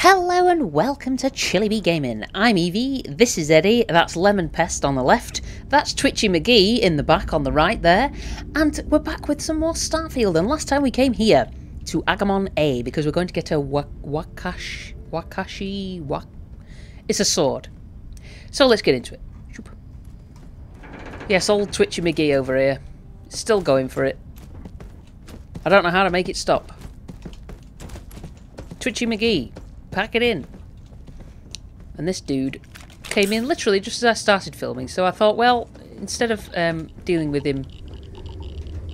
Hello and welcome to Chilly Bee Gaming. I'm Evie, this is Eddie, that's Lemon Pest on the left, that's Twitchy McGee in the back on the right there, and we're back with some more Starfield. And last time we came here to Agamon A because we're going to get a wak Wakash, Wakashi, Wak. It's a sword. So let's get into it. Yes, old Twitchy McGee over here, still going for it. I don't know how to make it stop. Twitchy McGee, pack it in. And this dude came in literally just as I started filming, so I thought, well, instead of um, dealing with him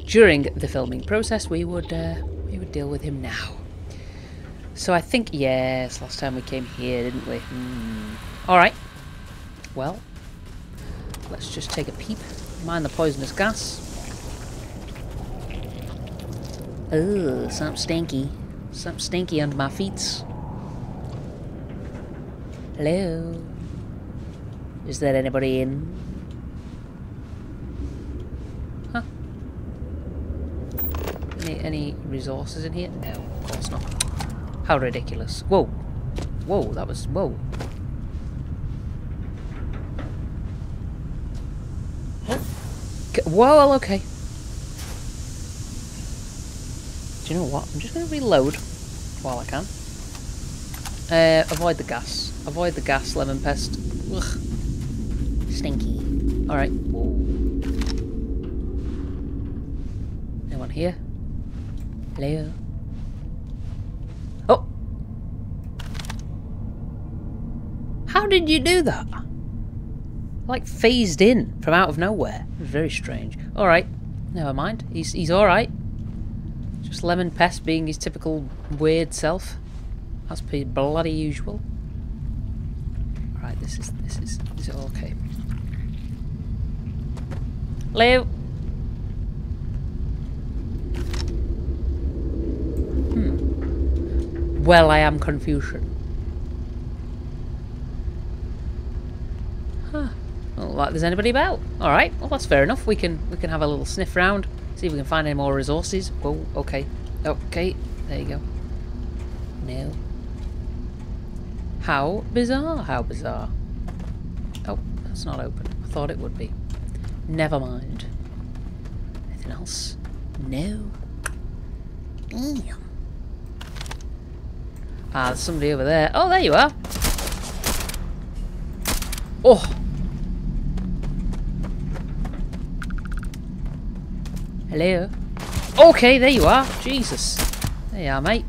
during the filming process, we would uh, we would deal with him now. So I think yes, last time we came here, didn't we? Hmm. All right. Well, let's just take a peep. Mind the poisonous gas. Oh, something stinky. Something stinky under my feet. Hello? Is there anybody in? Huh? Any, any resources in here? No, of course not. How ridiculous. Whoa. Whoa, that was... Whoa. Whoa, okay. Do you know what? I'm just going to reload while I can. Uh, avoid the gas. Avoid the gas, lemon pest. Ugh. Stinky. Alright. Anyone here? Hello? Oh! How did you do that? Like phased in from out of nowhere. Very strange. Alright. Never mind. He's, he's alright. Just Lemon Pest being his typical weird self. As per bloody usual. This is this is is it okay? Leo. Hmm. Well, I am Confucian. Huh. Well, like there's anybody about. All right. Well, that's fair enough. We can we can have a little sniff round, see if we can find any more resources. Whoa. Okay. Okay. There you go. No. How bizarre, how bizarre. Oh, that's not open. I thought it would be. Never mind. Anything else? No. Damn. Ah, there's somebody over there. Oh, there you are. Oh. Hello. Okay, there you are. Jesus. There you are, mate.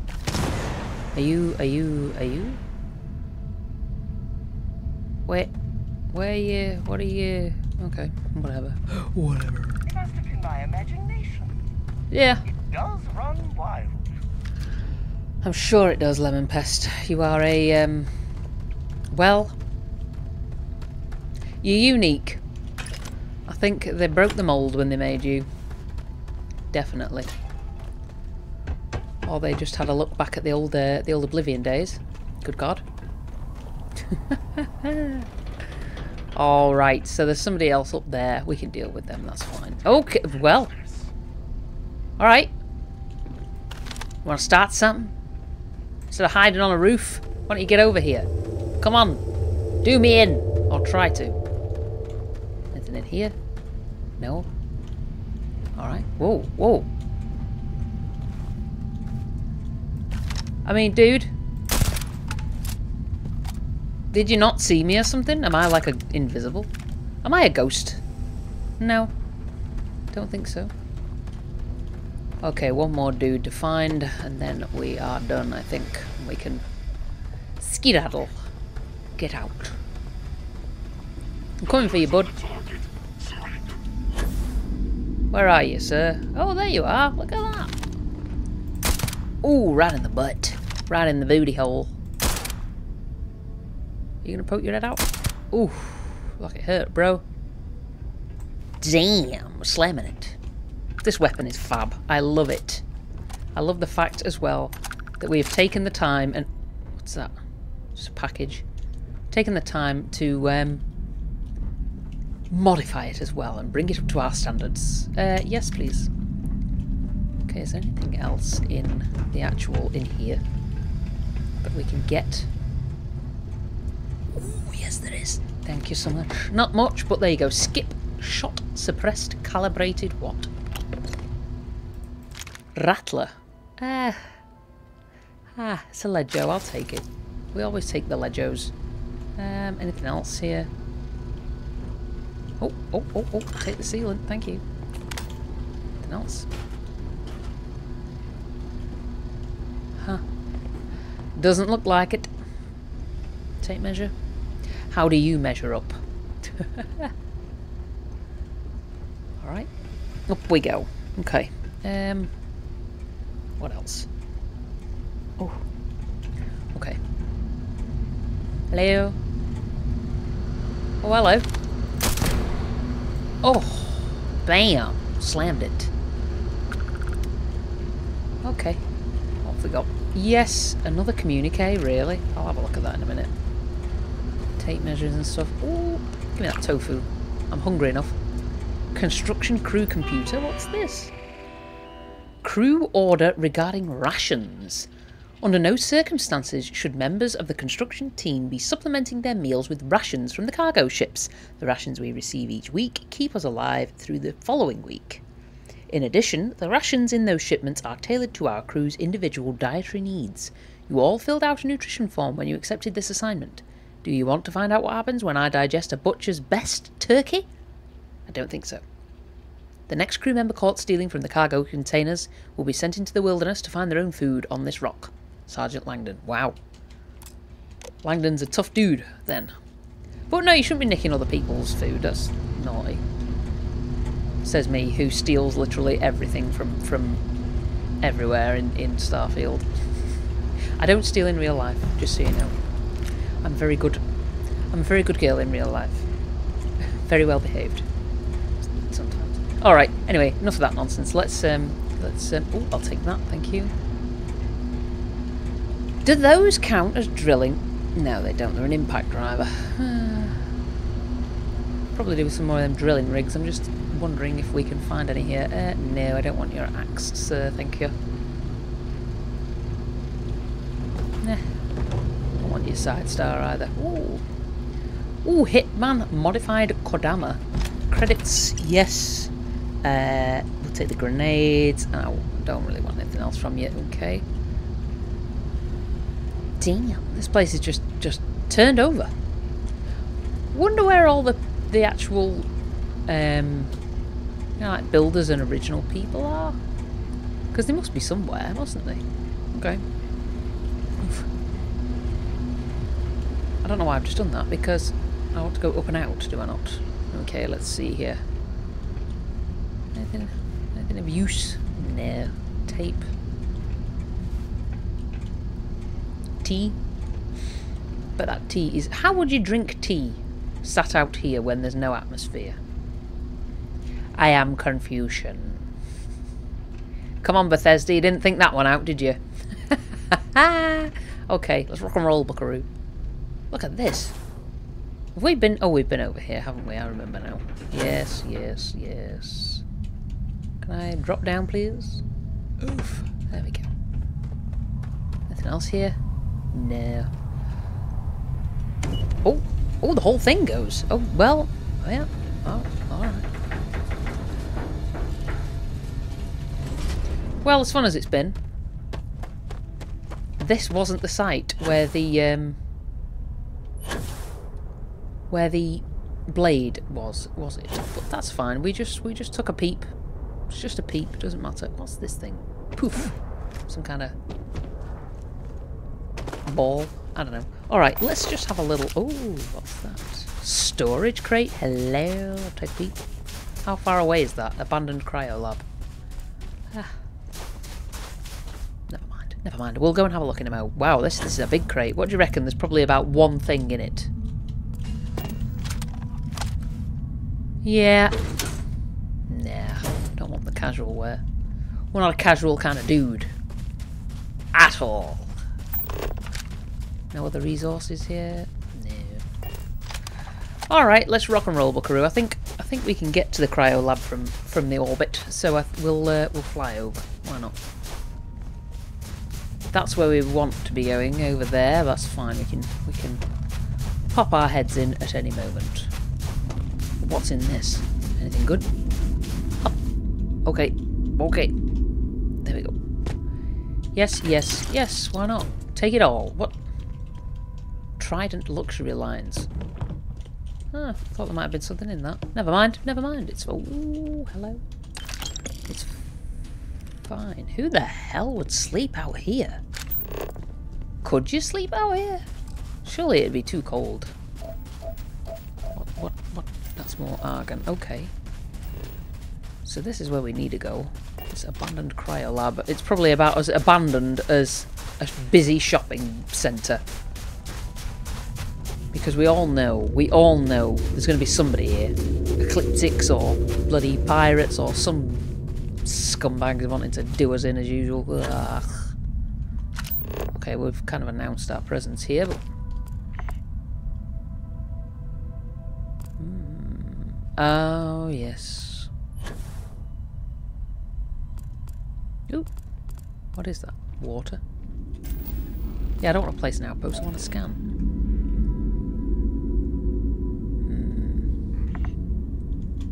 Are you, are you, are you? Where, where are you? What are you? Okay, whatever. whatever. It must have been my imagination. Yeah, It does run wild. I'm sure it does, Lemon Pest. You are a, um, well, you're unique. I think they broke the mould when they made you. Definitely. Or they just had a look back at the old, uh, the old Oblivion days. Good God. All right, so there's somebody else up there. We can deal with them. That's fine. Okay, well. All right. Want to start something? Instead of hiding on a roof, why don't you get over here? Come on, do me in, I'll try to. Anything in here? No. All right. Whoa, whoa. I mean, dude. Did you not see me or something? Am I like a invisible? Am I a ghost? No. Don't think so. Okay, one more dude to find, and then we are done, I think. We can skedaddle. Get out. I'm coming for you, bud. Where are you, sir? Oh, there you are. Look at that. Ooh, right in the butt. Right in the booty hole. You gonna poke your head out? Ooh, like it hurt, bro. Damn, slamming it. This weapon is fab. I love it. I love the fact as well that we have taken the time and... What's that? Just a package. Taken the time to um, modify it as well and bring it up to our standards. Uh, yes, please. Okay, is there anything else in the actual... in here? that we can get. Ooh, yes, there is. Thank you so much. Not much, but there you go. Skip, shot, suppressed, calibrated, what? Rattler. Ah. Ah, it's a Ledjo. I'll take it. We always take the Ledjos. Um, anything else here? Oh, oh, oh, oh. Take the sealant. Thank you. Anything else? Huh. Doesn't look like it. Tape measure. How do you measure up? Alright. Up we go. Okay. Um what else? Oh. Okay. Hello. Oh hello. Oh bam. Slammed it. Okay. Off we go. Yes, another communique, really. I'll have a look at that in a minute. Tape measures and stuff. Ooh, give me that tofu. I'm hungry enough. Construction crew computer, what's this? Crew order regarding rations. Under no circumstances should members of the construction team be supplementing their meals with rations from the cargo ships. The rations we receive each week keep us alive through the following week. In addition, the rations in those shipments are tailored to our crew's individual dietary needs. You all filled out a nutrition form when you accepted this assignment. Do you want to find out what happens when I digest a butcher's best turkey? I don't think so. The next crew member caught stealing from the cargo containers will be sent into the wilderness to find their own food on this rock. Sergeant Langdon. Wow. Langdon's a tough dude, then. But no, you shouldn't be nicking other people's food. That's naughty. Says me, who steals literally everything from, from everywhere in, in Starfield. I don't steal in real life, just so you know. I'm very good. I'm a very good girl in real life. very well behaved. Sometimes. Alright, anyway, enough of that nonsense. Let's, um, let's, um, oh, I'll take that, thank you. Do those count as drilling? No, they don't. They're an impact driver. Probably do with some more of them drilling rigs. I'm just wondering if we can find any here. Uh, no, I don't want your axe, sir. Thank you. Nah. Side star either. Ooh. Ooh, Hitman Modified Kodama. Credits, yes. Uh, we'll take the grenades. I don't really want anything else from you. Okay. Damn, this place is just just turned over. Wonder where all the the actual um, you know, like builders and original people are. Because they must be somewhere, mustn't they? Okay. Oof. I don't know why I've just done that, because I want to go up and out, do I not? Okay, let's see here. Anything, anything of use? No. Tape. Tea? But that tea is... How would you drink tea sat out here when there's no atmosphere? I am Confucian. Come on, Bethesda, you didn't think that one out, did you? okay, let's rock and roll, Buckaroo. Look at this. Have we been... Oh, we've been over here, haven't we? I remember now. Yes, yes, yes. Can I drop down, please? Oof. There we go. Anything else here? No. Oh, oh, the whole thing goes. Oh, well, yeah. Oh, all right. Well, as fun as it's been, this wasn't the site where the um, where the blade was, was it? But that's fine. We just we just took a peep. It's just a peep. Doesn't matter. What's this thing? Poof. Some kind of ball. I don't know. Alright, let's just have a little... Oh, what's that? Storage crate? Hello. Take a peek. How far away is that? Abandoned cryo lab. Ah. Never mind. Never mind. We'll go and have a look in a moment. Wow, this, this is a big crate. What do you reckon? There's probably about one thing in it. Yeah. Nah. Don't want the casual wear. We're not a casual kind of dude. At all. No other resources here? No. Alright, let's rock and roll, Buckaroo. I think I think we can get to the cryo lab from, from the orbit, so I, we'll uh, we'll fly over. Why not? that's where we want to be going, over there. That's fine. We can we can pop our heads in at any moment. What's in this? Anything good? Okay. Okay. There we go. Yes, yes, yes. Why not? Take it all. What? Trident luxury lines. Ah, thought there might have been something in that. Never mind. Never mind. It's oh, hello. It's fine. Who the hell would sleep out here? Could you sleep out here? Surely it'd be too cold. What, what, what? More argon. Okay. So this is where we need to go. This abandoned cryo lab. It's probably about as abandoned as a busy shopping centre. Because we all know, we all know there's going to be somebody here. Ecliptics or bloody pirates or some scumbags wanting to do us in as usual. Ugh. Okay, we've kind of announced our presence here, but... Oh, yes. Ooh. What is that? Water? Yeah, I don't want to place an outpost, I want to scan.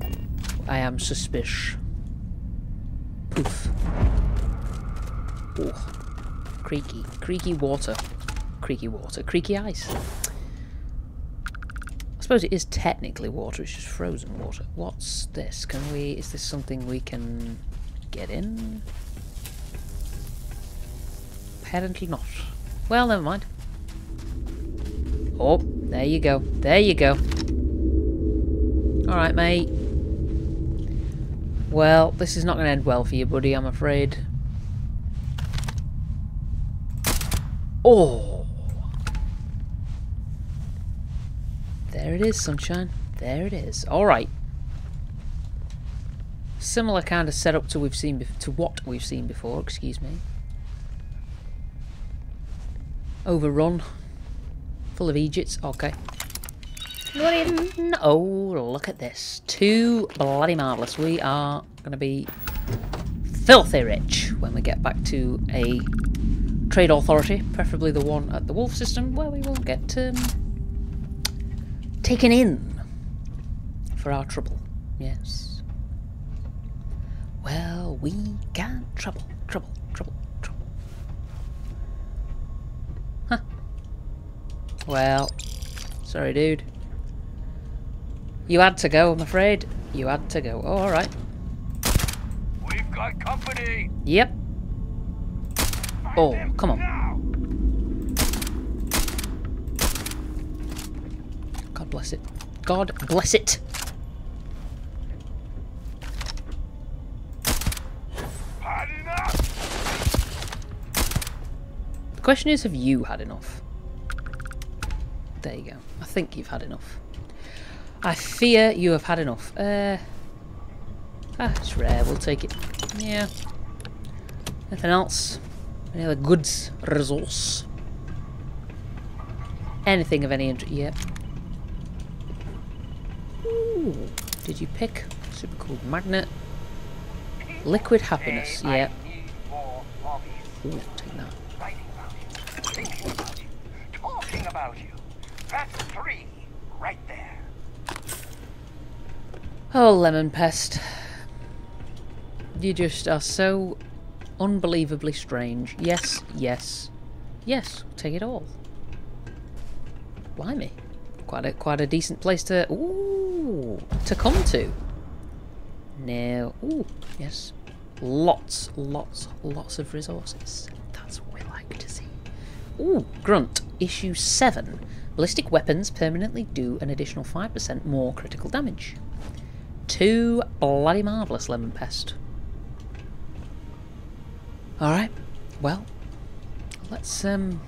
Hmm. I am suspicious. Poof. Ooh. Creaky. Creaky water. Creaky water. Creaky ice. I suppose it is technically water, it's just frozen water. What's this? Can we... Is this something we can get in? Apparently not. Well, never mind. Oh, there you go. There you go. Alright, mate. Well, this is not going to end well for you, buddy, I'm afraid. Oh! There it is, sunshine. There it is. Alright. Similar kind of setup to we've seen to what we've seen before, excuse me. Overrun. Full of Egypts. Okay. Oh, look at this. Too bloody marvellous. We are going to be filthy rich when we get back to a trade authority, preferably the one at the Wolf system, where we will get um, taken in for our trouble. Yes. Well, we got trouble, trouble, trouble, trouble. Huh. Well, sorry, dude. You had to go, I'm afraid. You had to go. Oh, alright. We've got company. Yep. Oh, Find Oh, come on. Now. Bless it. God bless it. The question is, have you had enough? There you go. I think you've had enough. I fear you have had enough. Uh, ah, it's rare. We'll take it. Yeah. Anything else? Any other goods? Resource? Anything of any interest? Yep. Ooh. Did you pick? Super cool. Magnet. Liquid happiness. Today, Yep. I need more hobbies. Ooh, take that. Writing about you, thinking about you, talking about you. That's three right there. Oh, Lemon Pest. You just are so unbelievably strange. Yes, yes, yes. Take it all. Blimey, quite a quite a decent place to ooh to come to. No, ooh yes, lots, lots, lots of resources. That's what we like to see. Ooh, Grunt issue seven. Ballistic weapons permanently do an additional five percent more critical damage. Too bloody marvellous, Lemon Pest. Alright, well, let's, um...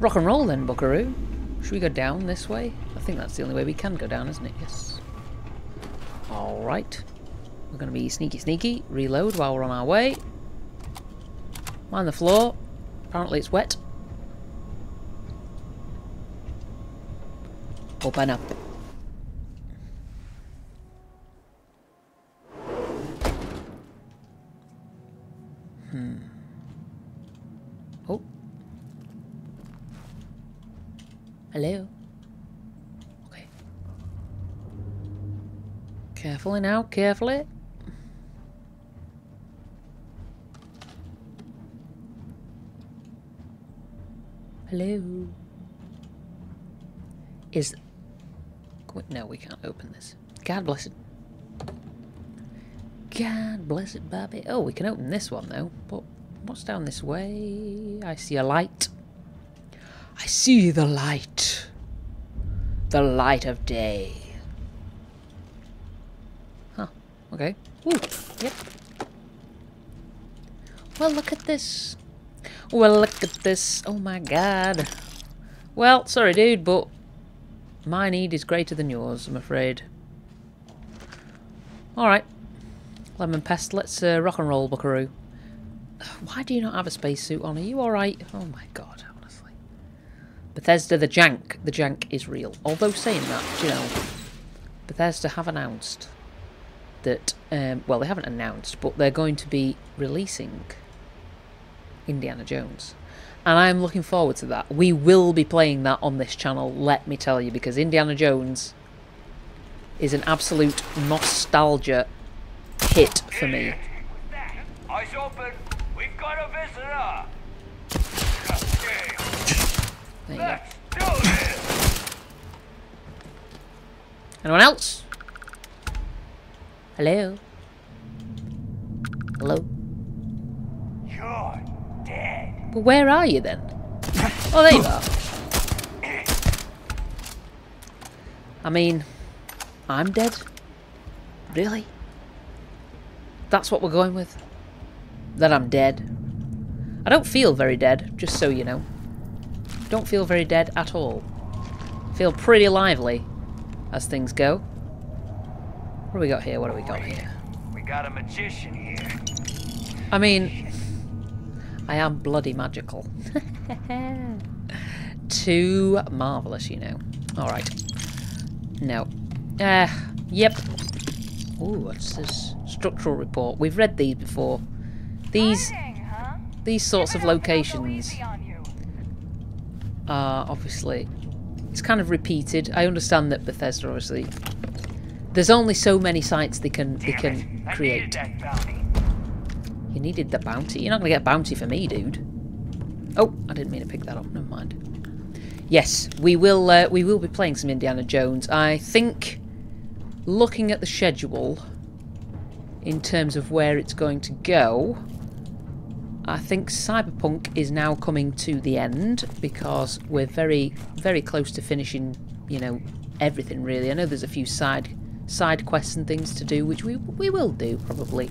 Rock and roll then, Buckaroo. Should we go down this way? I think that's the only way we can go down, isn't it? Yes. Alright. We're going to be sneaky sneaky. Reload while we're on our way. Mind the floor. Apparently it's wet. Open up. Hmm. Oh. Hello. Okay. Carefully now, carefully. Hello. Is... No, we can't open this. God bless it. God bless it, Bobby. Oh, we can open this one, though. But what's down this way? I see a light. I see the light. The light of day. Huh. Okay. Ooh. Yep. Well, look at this. Well, look at this. Oh my god. Well, sorry, dude, but my need is greater than yours, I'm afraid. Alright. Lemon Pest, let's uh, rock and roll, buckaroo. Why do you not have a spacesuit on? Are you alright? Oh my god, honestly. Bethesda, the jank. The jank is real. Although saying that, you know, Bethesda have announced that, um, well, they haven't announced, but they're going to be releasing Indiana Jones. And I'm looking forward to that. We will be playing that on this channel, let me tell you, because Indiana Jones is an absolute nostalgia hit for me. Eyes open. We've got a visitor. There you go. Anyone else? Hello? Hello? You're dead. But where are you then? Oh, there you are. I mean, I'm dead? Really? That's what we're going with? That I'm dead? I don't feel very dead, just so you know. Don't feel very dead at all. Feel pretty lively as things go. What do we got here? What do we got here? We got a magician here. I mean, I am bloody magical. Too marvellous, you know. Alright. No. Uh, yep. Ooh, what's this? Structural report. We've read these before. These these sorts of locations are obviously... It's kind of repeated. I understand that Bethesda obviously... There's only so many sites they can they can it. Needed create. that. You needed the bounty. You're not going to get a bounty for me, dude. Oh, I didn't mean to pick that up. Never mind. Yes, we will. Uh, we will be playing some Indiana Jones. I think, looking at the schedule, in terms of where it's going to go, I think Cyberpunk is now coming to the end because we're very, very close to finishing. You know, everything really. I know there's a few side side quests and things to do, which we we will do probably.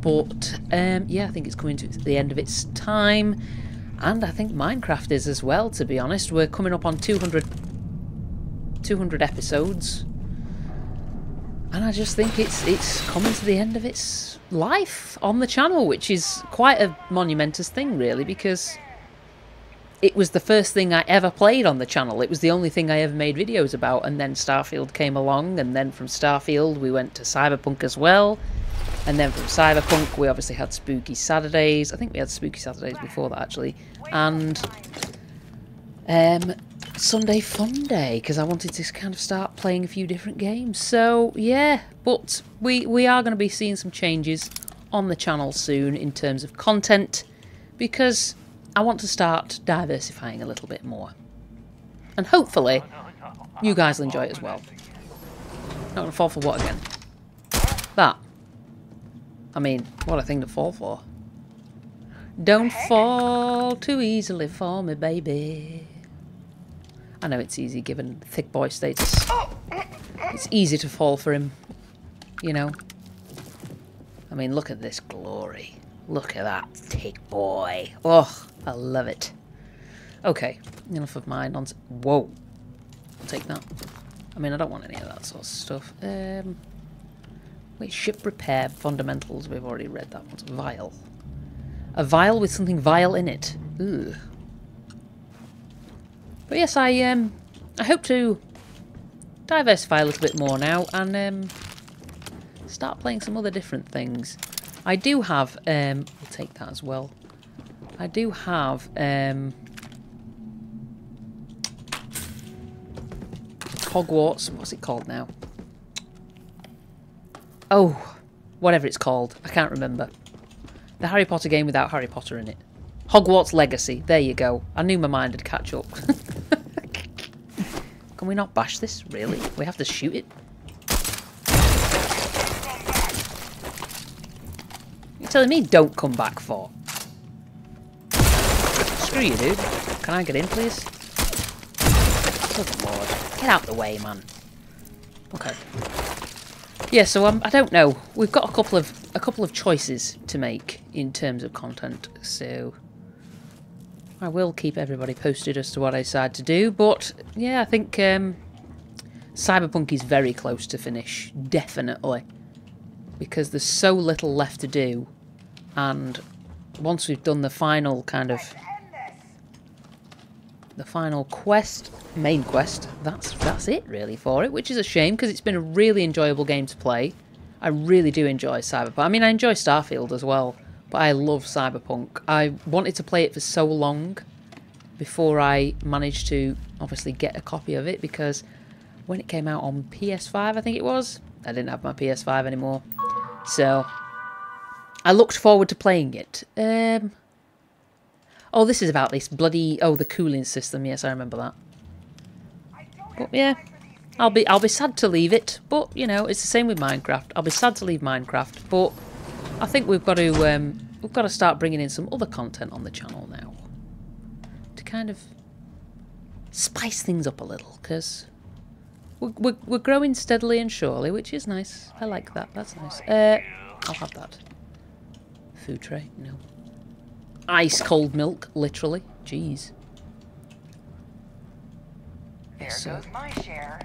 But um, yeah, I think it's coming to the end of its time, and I think Minecraft is as well. To be honest, we're coming up on 200, 200 episodes, and I just think it's it's coming to the end of its life on the channel, which is quite a monumentous thing, really, because it was the first thing I ever played on the channel. It was the only thing I ever made videos about, and then Starfield came along, and then from Starfield we went to Cyberpunk as well. And then from Cyberpunk, we obviously had Spooky Saturdays. I think we had Spooky Saturdays before that, actually. And um, Sunday Fun Day, because I wanted to kind of start playing a few different games. So, yeah. But we, we are going to be seeing some changes on the channel soon in terms of content, because I want to start diversifying a little bit more. And hopefully, you guys will enjoy it as well. Not going to fall for what again? That. I mean, what a thing to fall for. Don't fall too easily for me, baby. I know it's easy given thick boy status. It's easy to fall for him, you know. I mean, look at this glory. Look at that thick boy. Oh, I love it. Okay, enough of my nonsense. Whoa. I'll take that. I mean, I don't want any of that sort of stuff. Um, Wait, ship repair fundamentals. We've already read that one. Vial. A vial with something vile in it. Ugh. But yes, I um, I hope to diversify a little bit more now and um, start playing some other different things. I do have, um, we'll take that as well. I do have, um, Hogwarts, what's it called now? Oh, whatever it's called. I can't remember. The Harry Potter game without Harry Potter in it. Hogwarts Legacy. There you go. I knew my mind would catch up. Can we not bash this? Really? We have to shoot it? You're telling me don't come back for? Screw you, dude. Can I get in, please? Good lord. Get out of the way, man. Okay. Yeah, so um, I don't know. We've got a couple of a couple of choices to make in terms of content, so I will keep everybody posted as to what I decide to do. But yeah, I think um, Cyberpunk is very close to finish, definitely, because there's so little left to do, and once we've done the final kind of the final quest, main quest, that's that's it really for it, which is a shame because it's been a really enjoyable game to play. I really do enjoy Cyberpunk. I mean, I enjoy Starfield as well, but I love Cyberpunk. I wanted to play it for so long before I managed to obviously get a copy of it because when it came out on PS5, I think it was, I didn't have my PS5 anymore. So I looked forward to playing it. Um, Oh, this is about this bloody... Oh, the cooling system. Yes, I remember that. But, yeah. I'll be I'll be sad to leave it, but, you know, it's the same with Minecraft. I'll be sad to leave Minecraft, but I think we've got to um, we've got to start bringing in some other content on the channel now. To kind of spice things up a little, because we're, we're, we're growing steadily and surely, which is nice. I like that. That's nice. Uh, I'll have that. Food tray? No. Ice cold milk, literally. Jeez. There So- goes my share.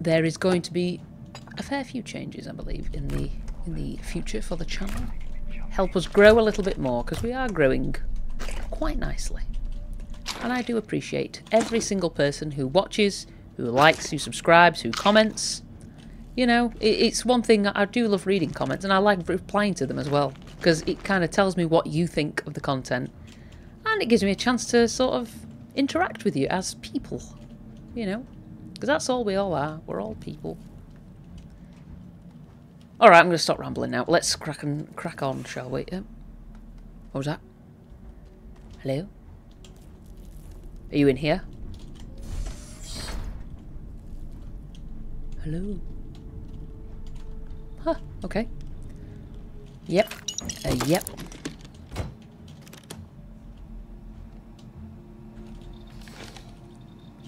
There is going to be a fair few changes, I believe, in the in the future for the channel. Help us grow a little bit more because we are growing quite nicely. And I do appreciate every single person who watches, who likes, who subscribes, who comments. You know, it, it's one thing I do love reading comments and I like replying to them as well because it kind of tells me what you think of the content and it gives me a chance to sort of interact with you as people, you know, because that's all we all are. We're all people. All right, I'm going to stop rambling now. Let's crack and crack on, shall we? What was that? Hello? Are you in here? Hello? Huh, okay. Yep. Uh, yep.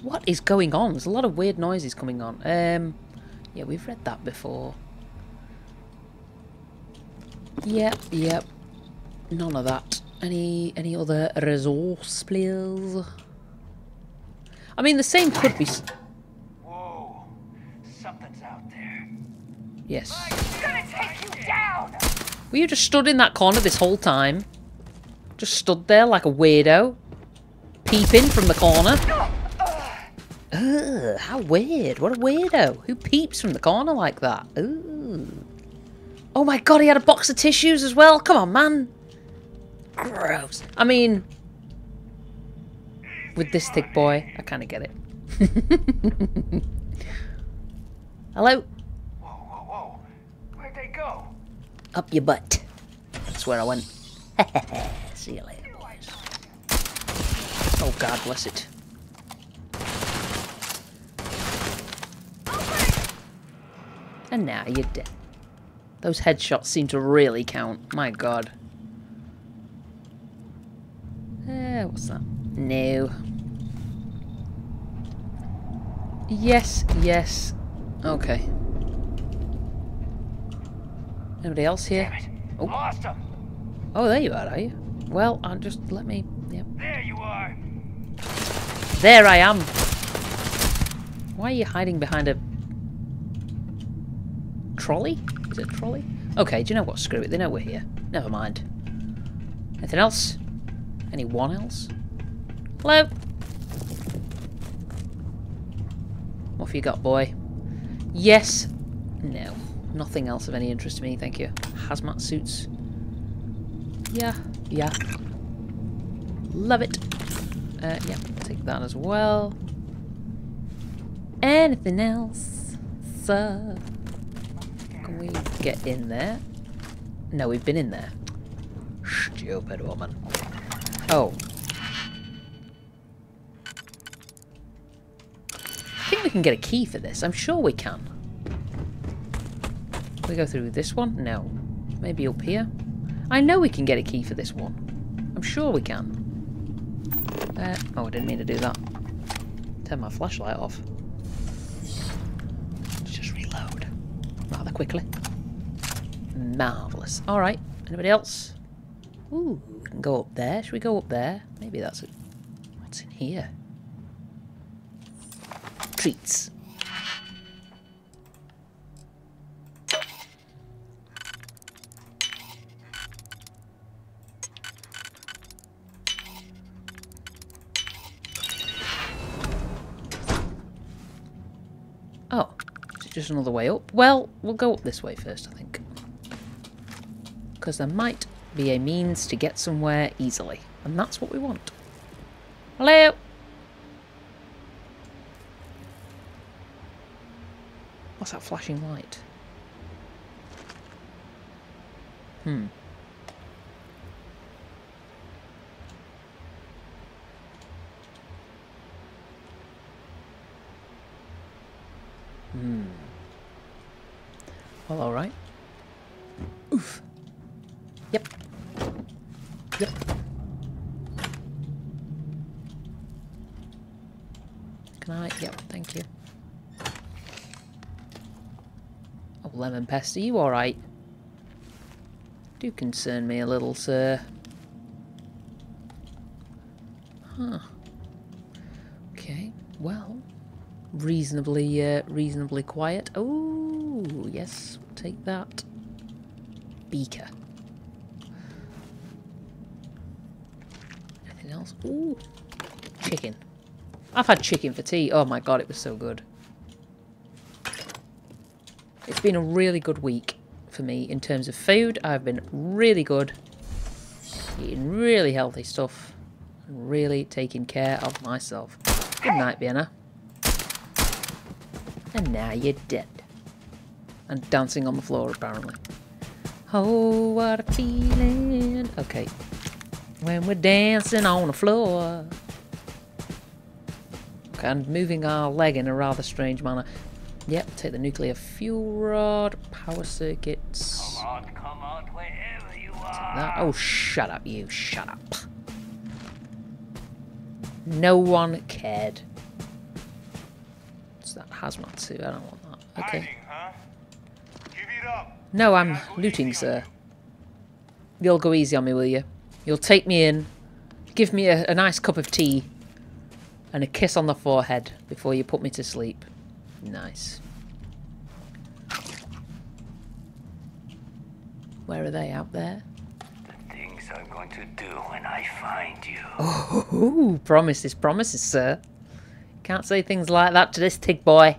What is going on? There's a lot of weird noises coming on. Um, yeah, we've read that before. Yep, yep. None of that. Any any other resource, please? I mean, the same could be. Whoa. Something's out there. Yes. I'm gonna take you down! Were you just stood in that corner this whole time? Just stood there like a weirdo? Peeping from the corner? Ugh, how weird. What a weirdo. Who peeps from the corner like that? Ooh. Oh my god, he had a box of tissues as well. Come on, man. Gross. I mean, with this thick boy, I kind of get it. Hello? Whoa, whoa, whoa. Where'd they go? Up your butt. That's where I went. See you later, boys. Oh, God bless it. And now you're dead. Those headshots seem to really count. My God. Uh, what's that? No. Yes, yes. Okay. Nobody else here? Oh. Lost them. Oh, there you are, are you? Well, I'll just let me. Yep. There you are. There I am. Why are you hiding behind a trolley? Is it a trolley? Okay, do you know what? Screw it. They know we're here. Never mind. Anything else? Anyone else? Hello? What have you got, boy? Yes. No. Nothing else of any interest to me, thank you. Hazmat suits. Yeah, yeah. Love it. Uh, yeah, take that as well. Anything else? Sir? Can we get in there? No, we've been in there. Stupid woman. Oh. I think we can get a key for this. I'm sure we can. We go through this one? No. Maybe up here? I know we can get a key for this one. I'm sure we can. Uh, oh, I didn't mean to do that. Turn my flashlight off. Let's just reload. Rather quickly. Marvellous. Alright. Anybody else? Ooh, we can go up there. Should we go up there? Maybe that's it. What's in here? Treats. Oh, is it another way up? Well, we'll go up this way first, I think. Because there might be a means to get somewhere easily. And that's what we want. Hello? What's that flashing light? Hmm. Hmm. Well, alright. Oof. Yep. Yep. Can I? Yep, thank you. Oh, lemon pest, are you alright? Do concern me a little, sir. Huh. Okay, well, reasonably, uh, reasonably quiet. Oh, yes, we'll take that. Beaker. Anything else? Ooh, chicken. I've had chicken for tea. Oh my god, it was so good. It's been a really good week for me in terms of food. I've been really good. Eating really healthy stuff. And really taking care of myself. Good night, Vienna. And now you're dead. And dancing on the floor, apparently. Oh, what a feeling. Okay. When we're dancing on the floor. Okay, and moving our leg in a rather strange manner. Yep, take the nuclear fuel rod, power circuits. Come on, come on, wherever you are. That, oh, shut up, you. Shut up. No one cared. It's that hazmat suit. I don't want that. Okay. Hiding, huh? Give it up. No, I'm looting, sir. You'll go easy on me, will you? You'll take me in, give me a, a nice cup of tea, and a kiss on the forehead before you put me to sleep. Nice. Where are they? Out there? The things I'm going to do when I find you. Ooh, promises, promises, sir. Can't say things like that to this tig boy.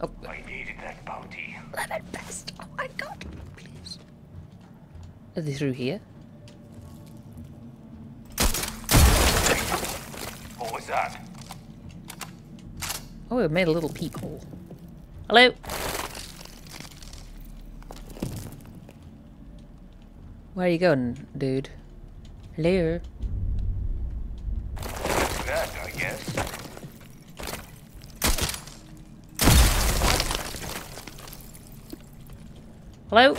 Oh, I needed that bounty. lemon pest. Oh my god, please. Are they through here? What was that? Oh, we made a little peephole. Hello? Where are you going, dude? Hello? That, I guess. Hello?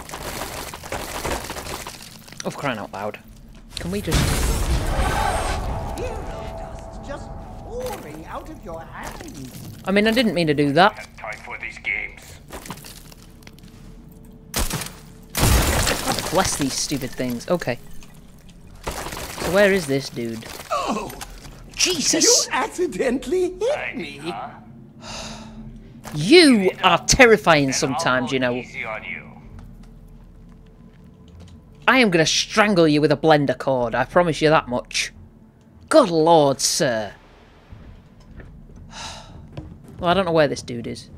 Oh, for crying out loud. Can we just... Just out of your hands. I mean, I didn't mean to do that. Time for these games. Bless these stupid things. Okay. So where is this dude? Oh, Jesus! you accidentally hit Hiding, me. huh? You are terrifying Then sometimes, you know. Easy on you. I am going to strangle you with a blender cord, I promise you that much. Good lord, sir. Well, I don't know where this dude is.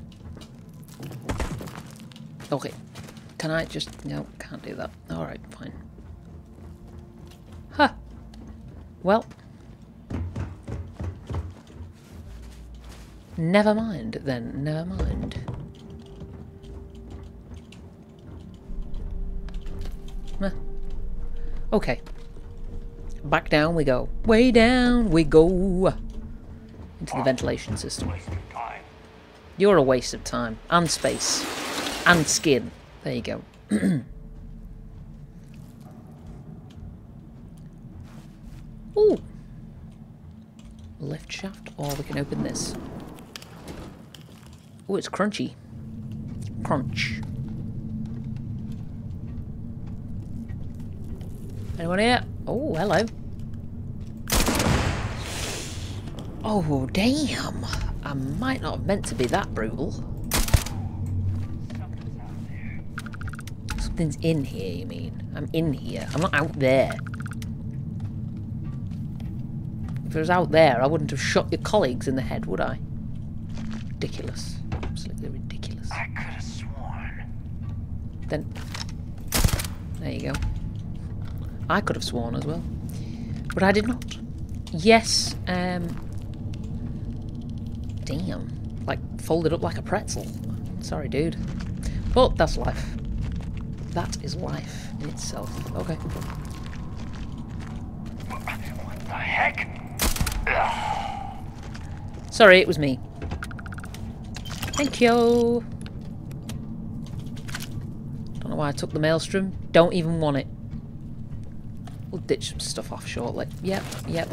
Okay. Can I just... No, can't do that. Alright, fine. Huh. Well. Never mind, then. Never mind. Meh. Okay. Back down we go. Way down we go. Into the ventilation system. You're a waste of time. And space. And skin. There you go. Ooh. Lift shaft, or we can open this. Oh, it's crunchy. Crunch. Anyone here? Oh, hello. Oh, damn. I might not have meant to be that brutal. Something's in here, you mean? I'm in here. I'm not out there. If it was out there, I wouldn't have shot your colleagues in the head, would I? Ridiculous. Absolutely ridiculous. I could have sworn. Then... There you go. I could have sworn as well. But I did not. Yes, um... Damn. Like, folded up like a pretzel. Sorry, dude. But that's life. That is life in itself. Okay. What the heck? Sorry, it was me. Thank you. Don't know why I took the maelstrom. Don't even want it. We'll ditch some stuff off shortly. Yep, yep.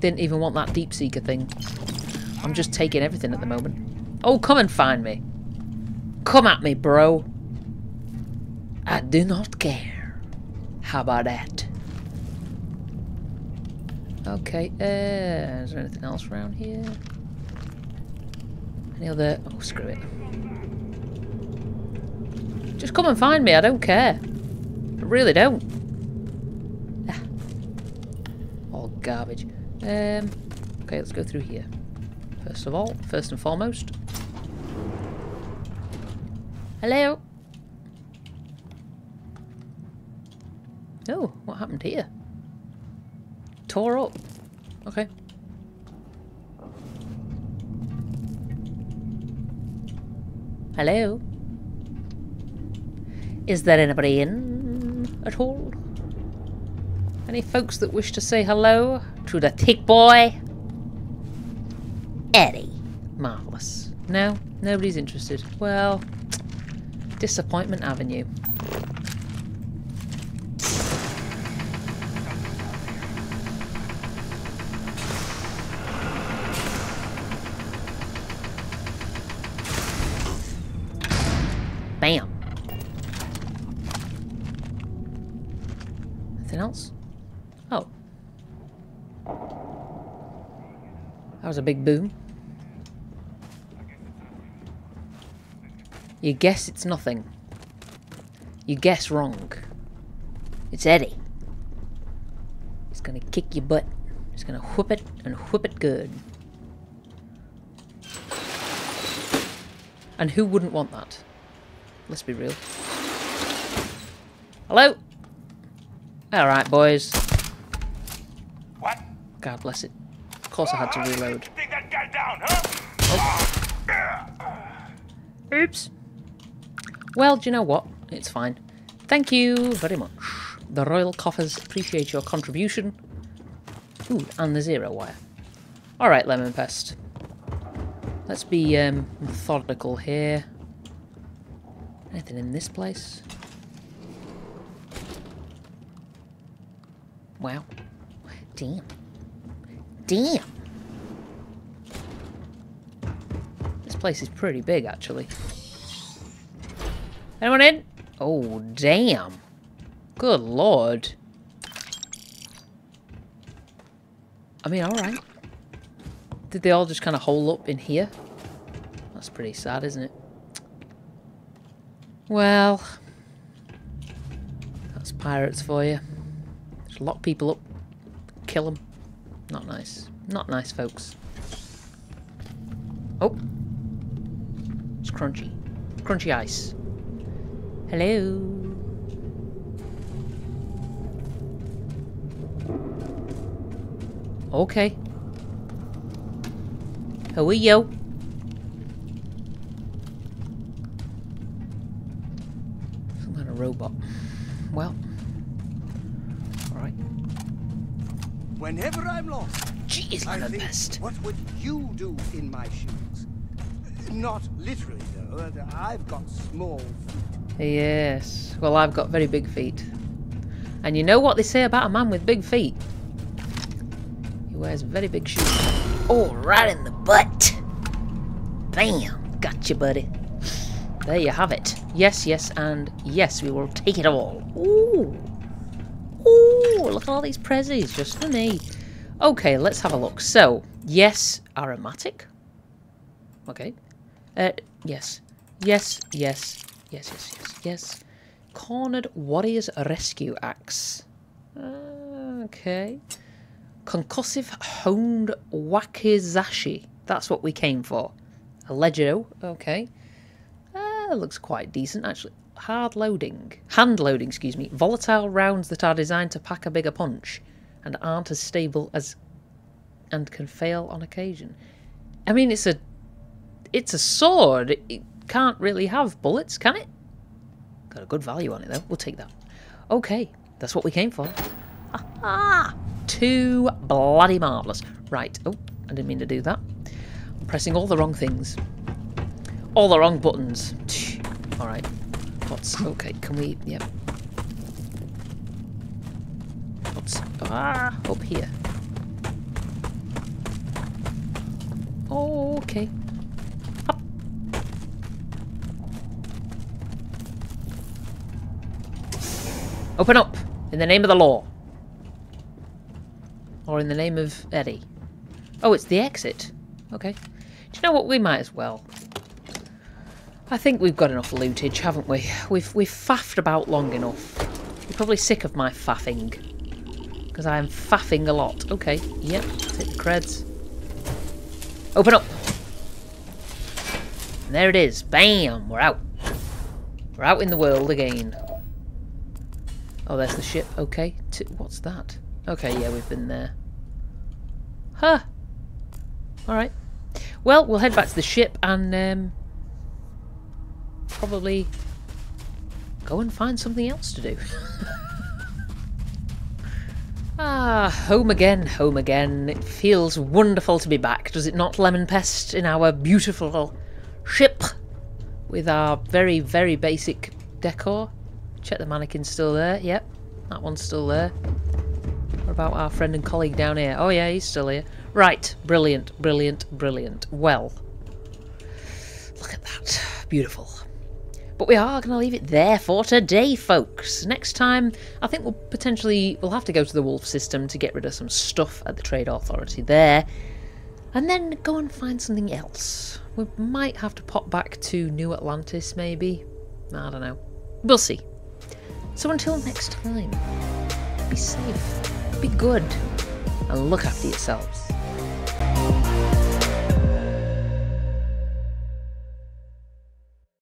Didn't even want that deep seeker thing. I'm just taking everything at the moment. Oh, come and find me. Come at me, bro. I do not care. How about that? Okay, uh, is there anything else around here? Any other... Oh, screw it. Just come and find me, I don't care. I really don't. Ah. All garbage. Um, okay, let's go through here. First of all, first and foremost. Hello? Oh, what happened here? Tore up. Okay. Hello? Is there anybody in at all? Any folks that wish to say hello to the thick boy? Eddie. Marvellous. No? Nobody's interested. Well, Disappointment Avenue. Was a big boom. You guess it's nothing. You guess wrong. It's Eddie. He's gonna kick your butt. He's gonna whoop it and whoop it good. And who wouldn't want that? Let's be real. Hello? Alright, boys. What? God bless it. Course I had to reload. Huh? Oops. Well, do you know what? It's fine. Thank you very much. The Royal Coffers appreciate your contribution. Ooh, and the zero wire. Alright, Lemon Pest. Let's be um, methodical here. Anything in this place? Wow. Damn. Damn. This place is pretty big, actually. Anyone in? Oh, damn. Good lord. I mean, alright. Did they all just kind of hole up in here? That's pretty sad, isn't it? Well, that's pirates for you. Just lock people up, kill them. Not nice. Not nice, folks. Oh. It's crunchy. Crunchy ice. Hello. Okay. Who are you? Some kind of robot. Well. Alright. Whenever I'm lost, Jeez, I man, think, best. what would you do in my shoes? Not literally, though. uh, I've got small feet. Yes. Well, I've got very big feet. And you know what they say about a man with big feet? He wears very big shoes. Oh, right in the butt. Bam. Gotcha, buddy. There you have it. Yes, yes, and yes, we will take it all. Ooh. Look at all these prezzies just for me. Okay, let's have a look. So, yes, aromatic. Okay. Uh, yes. Yes, yes, yes, yes, yes, yes. Cornered Warriors Rescue Axe. Okay. Concussive Honed Wakizashi. That's what we came for. A Legio. Okay. Uh, looks quite decent, actually. Hard loading. Hand loading, excuse me. Volatile rounds that are designed to pack a bigger punch and aren't as stable as and can fail on occasion. I mean, it's a it's a sword. It can't really have bullets, can it? Got a good value on it though. We'll take that. Okay, that's what we came for. Ah, too bloody marvelous. Right. Oh, I didn't mean to do that. I'm pressing all the wrong things. All the wrong buttons. All What's okay? Can we? Yep. Pots. ah up here? Oh, okay. Up. Open up in the name of the law. Or in the name of Eddie. Oh, it's the exit. Okay. Do you know what? We might as well. I think we've got enough lootage, haven't we? We've we've faffed about long enough. You're probably sick of my faffing. Because I am faffing a lot. Okay, yep, take the creds. Open up! And there it is. Bam! We're out. We're out in the world again. Oh, there's the ship. Okay. T what's that? Okay, yeah, we've been there. Huh. Alright. Well, we'll head back to the ship and um, probably go and find something else to do. ah, home again, home again. It feels wonderful to be back, does it not, Lemon Pest, in our beautiful ship with our very, very basic decor? Check the mannequin's still there. Yep, that one's still there. What about our friend and colleague down here? Oh yeah, he's still here. Right, brilliant, brilliant, brilliant. Well, look at that. Beautiful. But we are going to leave it there for today, folks. Next time, I think we'll potentially we'll have to go to the Wolf system to get rid of some stuff at the Trade Authority there, and then go and find something else. We might have to pop back to New Atlantis, maybe. I don't know. We'll see. So until next time, be safe, be good, and look after yourselves.